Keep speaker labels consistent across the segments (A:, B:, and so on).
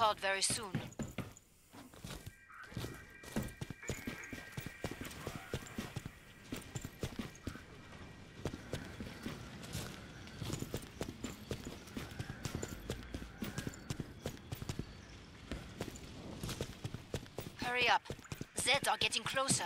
A: pod very soon. Hurry up. Zeds are getting closer.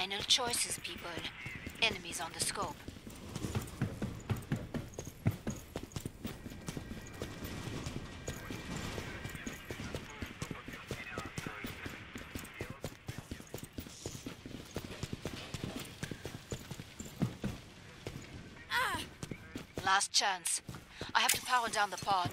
A: Final choices, people. Enemies on the scope. Ah! Last chance. I have to power down the pod.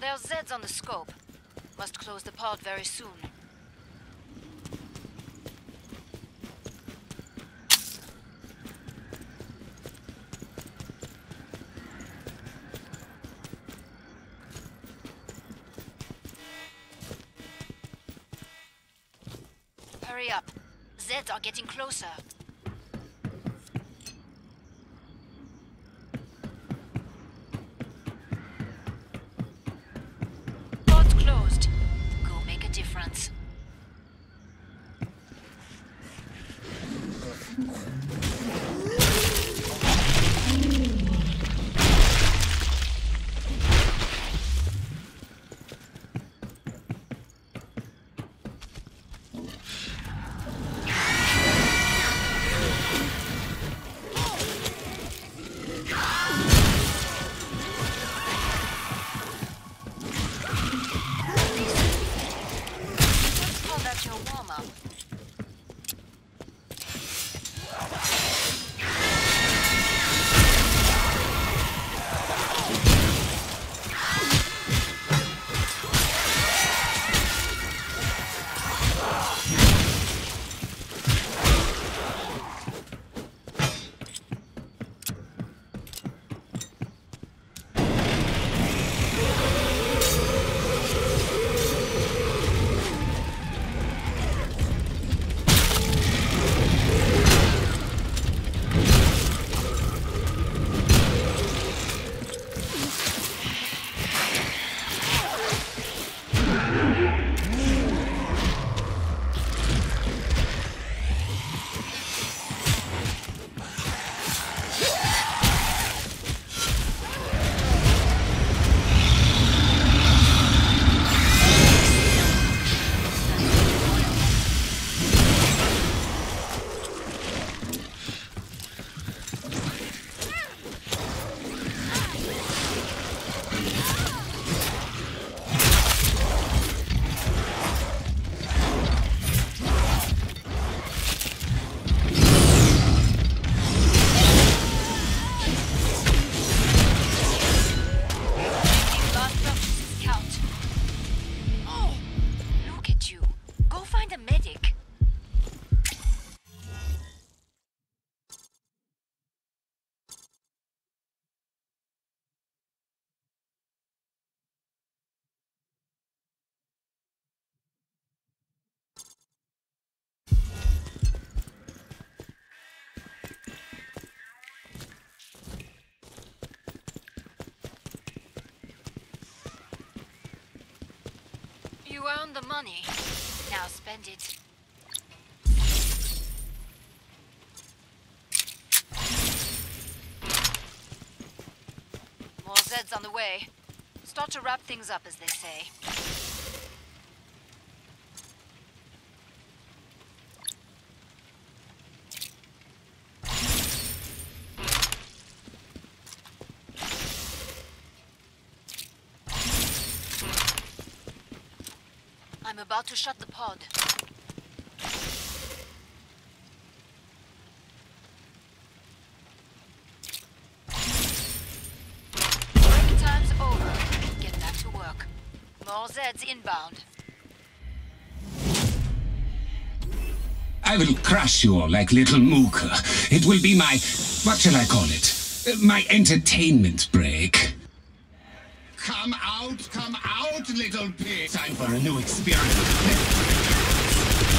A: There's Zeds on the scope. Must close the pod very soon. Hurry up. Zeds are getting closer. Earned the money. Now spend it. More Zeds on the way. Start to wrap things up, as they say. About to shut the pod. Break time's over. Get back to work. More Zeds inbound.
B: I will crush you all like little Mooka. It will be my... what shall I call it? My entertainment break. Come out, come out, little pig! Time a new experiment.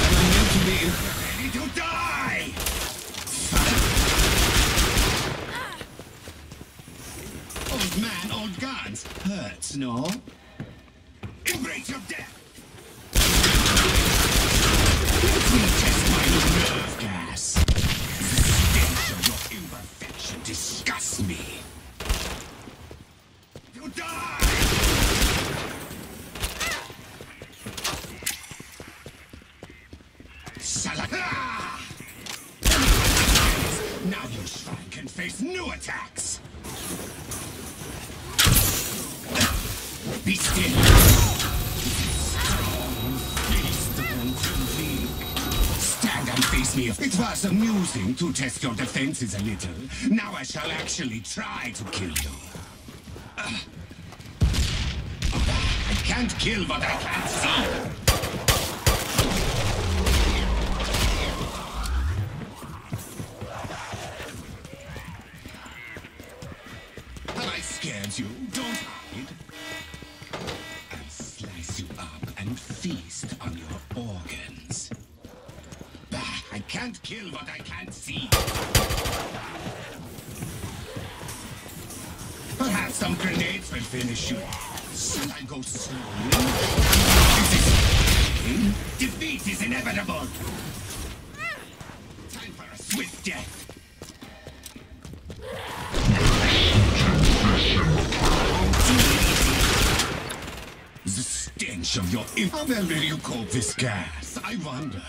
B: Am I meant to be ready to die? Old man, old guns. Hurts, no? To test your defenses a little. Now I shall actually try to kill you. I can't kill what I can't see. I scared you? Don't kill what I can't see. Perhaps some grenades will finish you. Shall I go slowly? Defeat is inevitable. Time for a swift death. The stench of your imp. How well will you cope this gas? I wonder.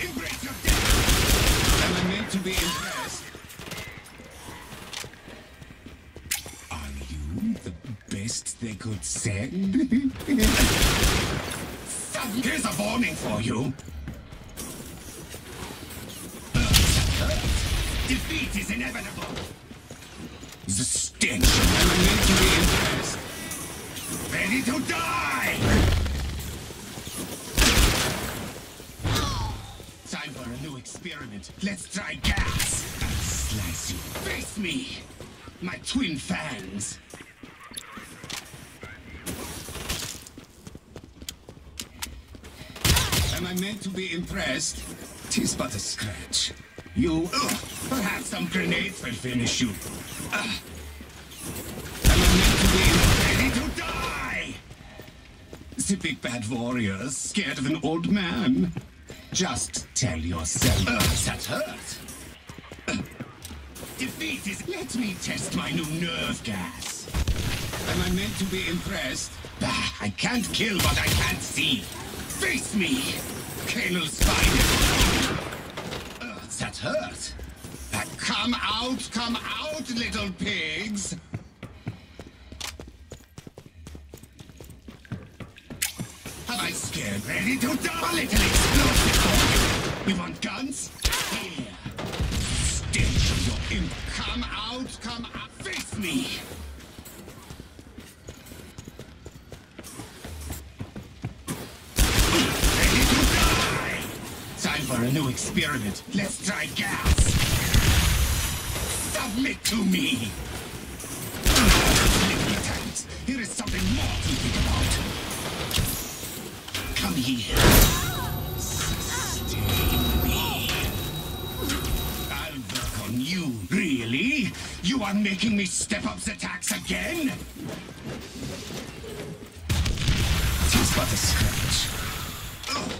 B: Embrace your death! Am I meant to be impressed? Are you the best they could send? Here's a warning for you. Defeat is inevitable. The stench of meant to be impressed? Ready to die! Time for a new experiment. Let's try gas. I'll slice you. Face me! My twin fangs. Am I meant to be impressed? Tis but a scratch. You... Ugh, perhaps some grenades will finish you. Ugh. Am I meant to be ready to die? Big bad warriors scared of an old man. Just tell yourself. Ugh, that hurt. Ugh. Defeat is... Let me test my new nerve gas. Am I meant to be impressed? Bah, I can't kill what I can't see. Face me! Canal spider! Ugh, that hurt. Uh, come out, come out, little pigs! Scared ready to die? A little explosive for you. You want guns? Here. Stench of your imp. Come out, come. Face me! Ready to die! Time for a new experiment. Let's try gas. Submit to me! Here is something more to think about. Come here. Sustain me. I'll work on you. Really? You are making me step up the tax again? Tis but a scratch. Ugh.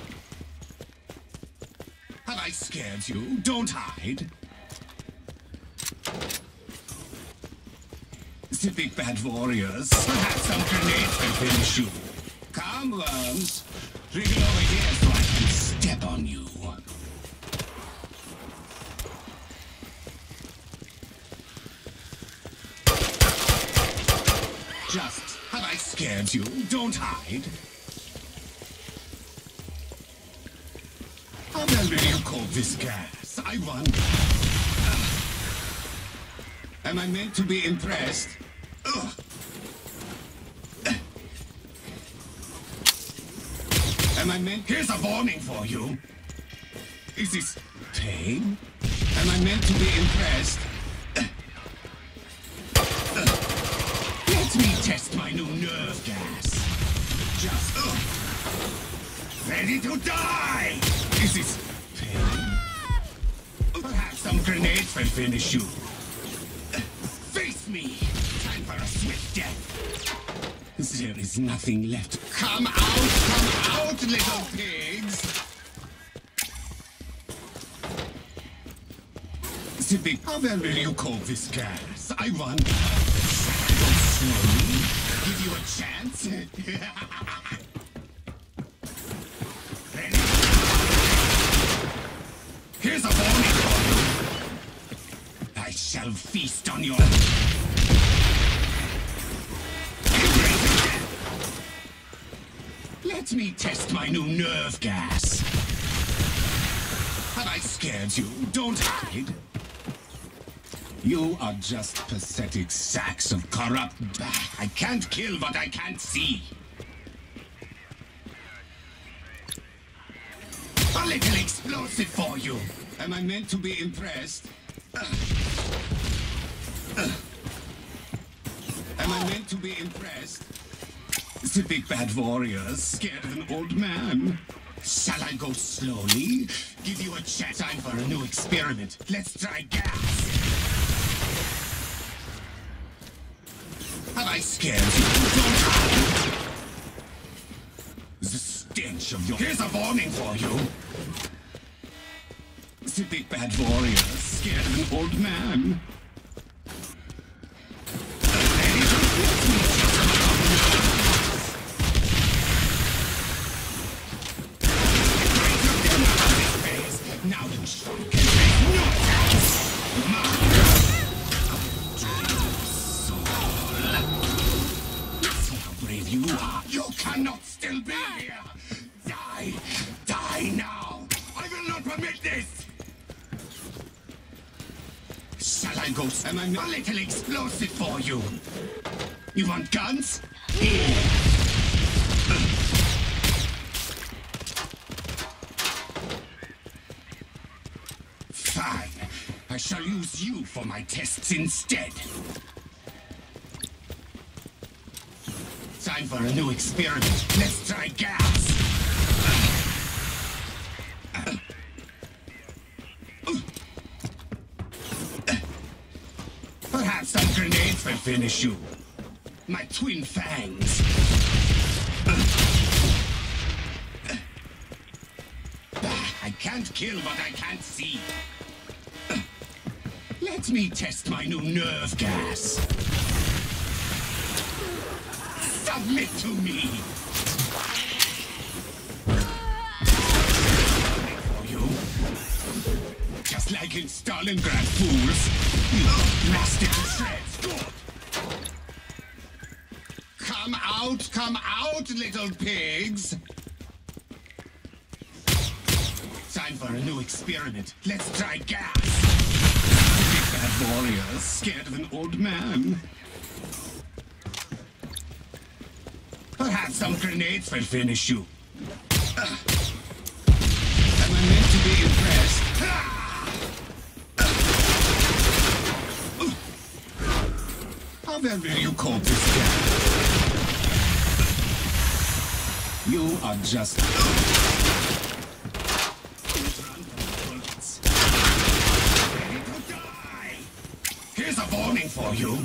B: Have I scared you? Don't hide. The big bad warriors. Perhaps some grenades will finish you. Come, worms. Step on you. Just, have I scared you? Don't hide. How will you cope this gas? I wonder. Am I meant to be impressed? Am I meant? Here's a warning for you. Is this pain? Am I meant to be impressed? Let me test my new nerve gas. Just uh, ready to die. Is this pain? Perhaps some grenades will finish you. Face me. Time for a swift death. There is nothing left. Come out, come out, little pigs! Zippy, how well will you call this gas? I slowly. Give you a chance. Here's a warning for you. I shall feast on your... Let me test my new nerve gas. Have I scared you? Don't hide. You are just pathetic sacks of corrupt... I can't kill what I can't see. A little explosive for you. Am I meant to be impressed? Uh. Uh. Am I meant to be impressed? The big bad warriors scared of an old man. Shall I go slowly? Give you a chance. Time for a new experiment. Let's try gas. Have I scared you? The stench of your... Here's a warning for you. The big bad warriors scared of an old man. A little explosive for you? You want guns? Fine. I shall use you for my tests instead. Time for a new experiment. Let's try gas. Perhaps some grenades will finish you. My twin fangs. I can't kill what I can't see. Let me test my new nerve gas. Submit to me. In Stalingrad, fools. Blasted to shreds. Come out, come out, little pigs. Time for a new experiment. Let's try gas. Big bad warriors scared of an old man. Perhaps some grenades will finish you. Uh, am I meant to be impressed? Well will you cope this gas? You are just... Here's a warning for you.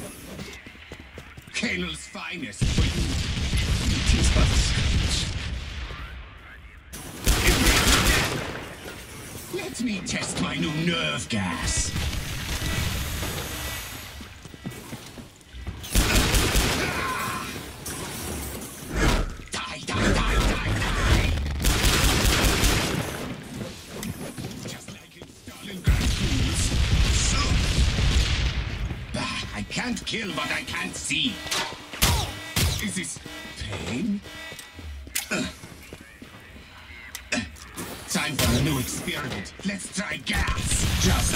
B: Kanel's finest for you. It is but a scratch. Let me test my new nerve gas. Can't kill what I can't see. Is this pain? Uh. Uh. Time for a new experiment. Let's try gas. Just.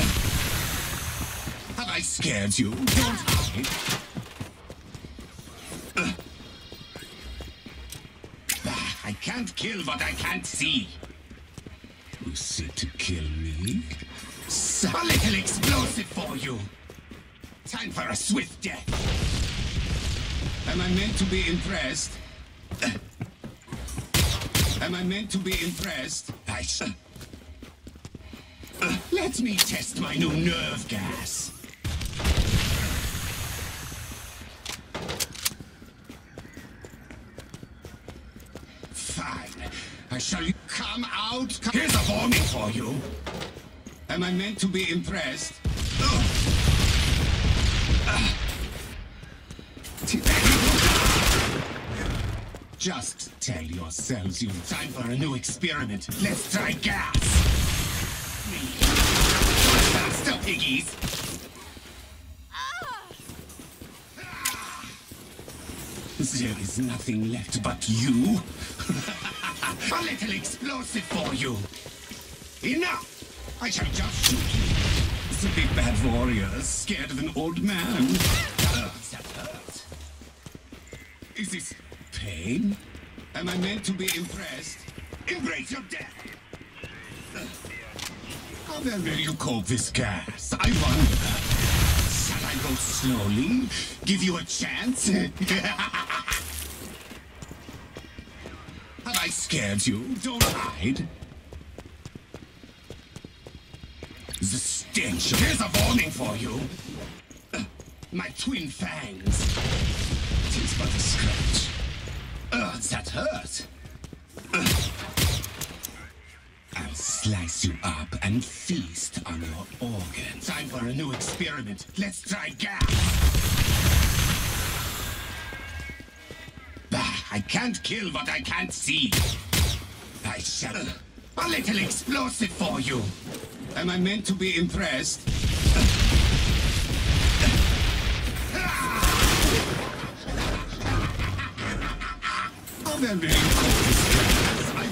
B: Have I scared you? Don't hide. Uh. I can't kill what I can't see. You sit to kill me? So a little explosive for you. Time for a swift death. Am I meant to be impressed? Am I meant to be impressed? I sh- Uh, Let me test my new nerve gas. Fine. I shall come out. Come- Here's a warning for you. Am I meant to be impressed? Just tell yourselves you've time for a new experiment. Let's try gas. Faster, piggies. There is nothing left but you. a little explosive for you. Enough! I shall just shoot you. The big bad warrior, scared of an old man. That hurts. Is this Am I meant to be impressed? Embrace your death! How then will you cope this gas? I wonder. Shall I go slowly? Give you a chance? Have I scared you? Don't hide. The stench. Here's a warning for you. Uh, my twin fangs. Tis but a scratch. Ugh, that hurt. I'll slice you up and feast on your organs. Time for a new experiment. Let's try gas. Bah, I can't kill what I can't see. I shall. A little explosive for you. Am I meant to be impressed? Then this? I.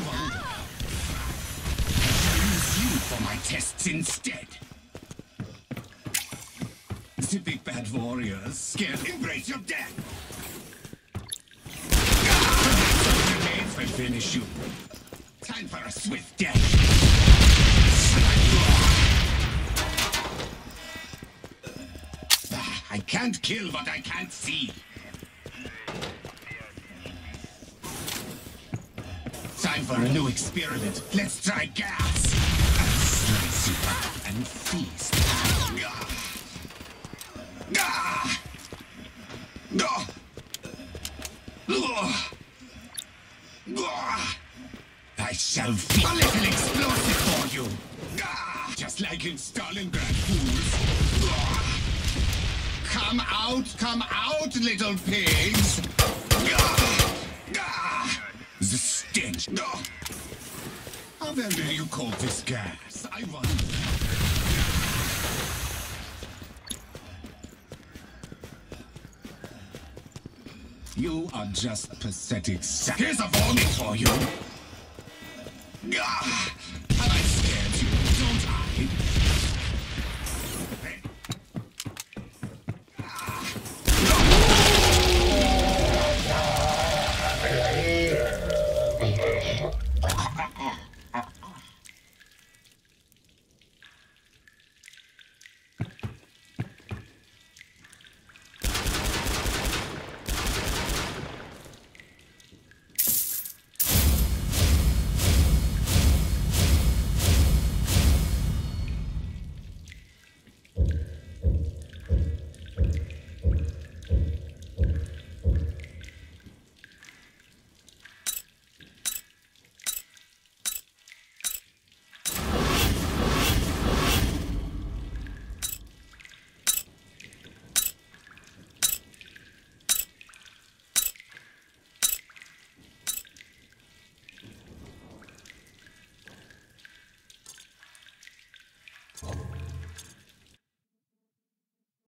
B: I'll use you for my tests instead. The big bad warriors scared. Embrace your death. Grenades will finish you. Time for a swift death. I can't kill what I can't see. Time for a new experiment. Let's try gas. Slice you up and feast. I shall feel a little explosive for you. Just like in Stalingrad, fools. Come out, come out, little pigs. The Gah. How then will you call this gas? I wonder. You are just pathetic. sa- Here's a warning for you. Gah!